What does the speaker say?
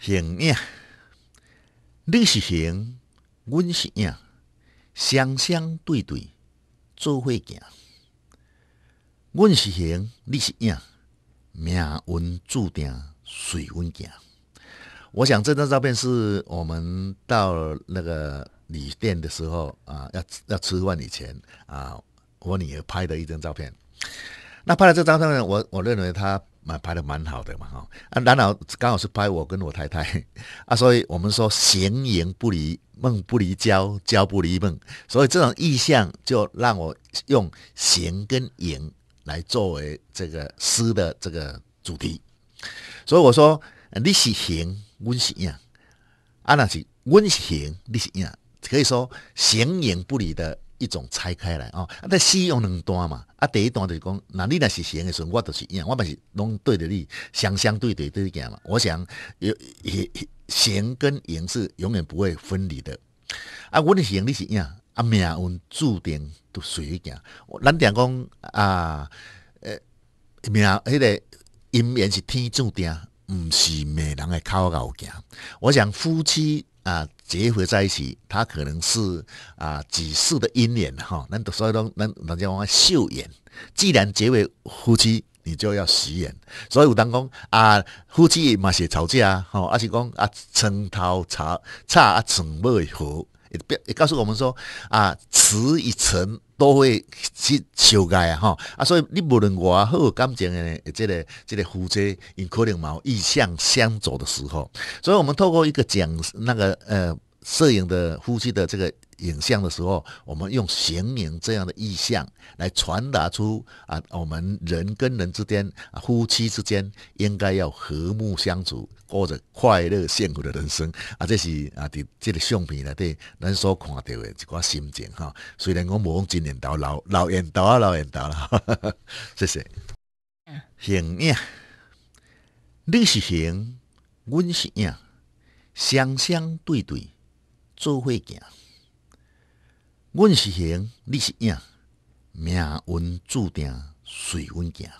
形影，你是形，阮是影，双双对对做伙行。阮是形，你是影，命运注定随阮行。我想这张照片是我们到那个旅店的时候啊，要要吃饭以前啊，我女儿拍的一张照片。那拍了这张照片，我我认为她蛮拍的蛮好的嘛，哈啊，然后刚好是拍我跟我太太 啊，所以我们说形影不离，梦不离焦，焦不离梦，所以这种意象就让我用形跟影来作为这个诗的这个主题。所以我说你是形，我是影，啊那是我是形，你是影，可以说形影不离的。一种拆开来哦，啊，但诗用两段嘛，啊，第一段就是讲，那你若是形的时候，我就是影，我嘛是拢对着你，相相对对对行嘛。我想有形跟影是永远不会分离的。啊，我的形你是影，啊，命运注定都随你行。咱讲讲啊，呃，命迄个姻缘是天注定，毋是每人的口咬行。我想夫妻。啊，结合在一起，它可能是啊几世的姻缘哈。那所以讲，那人家讲秀缘，既然结为夫妻，你就要洗眼。所以有当讲啊，夫妻嘛是吵架吼，而且讲啊，床头吵吵啊，床尾和，也也告诉我们说啊，词一层。都会去修改啊，哈啊，所以你无论我好感情的这个这个夫妻，因可能有意向相左的时候，所以我们透过一个讲那个呃摄影的夫妻的这个。影像的时候，我们用形影这样的意象来传达出啊，我们人跟人之间，夫妻之间应该要和睦相处，过着快乐幸福的人生啊。这是啊，伫这个相片内底咱所看到的一寡心情哈。虽然我无讲今年到老老烟头啊，老烟头了，谢谢。形影，你是形，阮是影，双双对对做伙行。阮是形，你是影，命运注定随阮行。